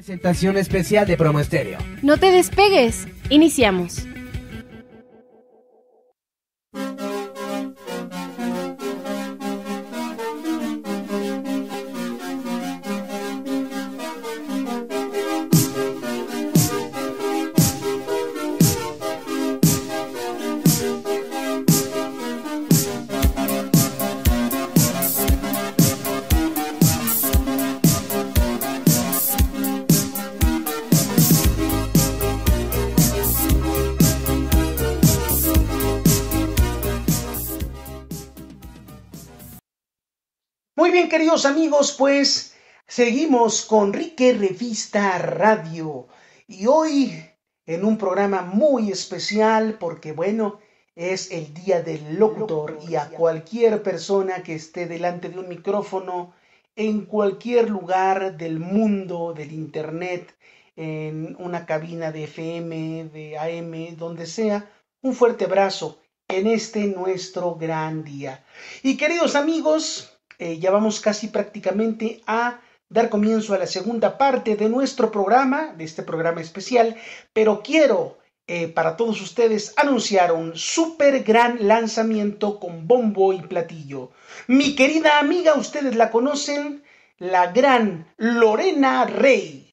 Presentación especial de Promo. No te despegues. Iniciamos. Muy bien, queridos amigos, pues seguimos con Rique Revista Radio y hoy en un programa muy especial porque bueno, es el día del locutor y a cualquier persona que esté delante de un micrófono en cualquier lugar del mundo del internet, en una cabina de FM, de AM, donde sea, un fuerte abrazo en este nuestro gran día. Y queridos amigos, eh, ya vamos casi prácticamente a dar comienzo a la segunda parte de nuestro programa, de este programa especial, pero quiero eh, para todos ustedes anunciar un súper gran lanzamiento con bombo y platillo. Mi querida amiga, ustedes la conocen, la gran Lorena Rey.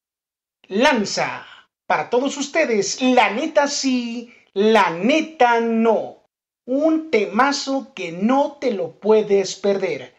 Lanza para todos ustedes, la neta sí, la neta no. Un temazo que no te lo puedes perder.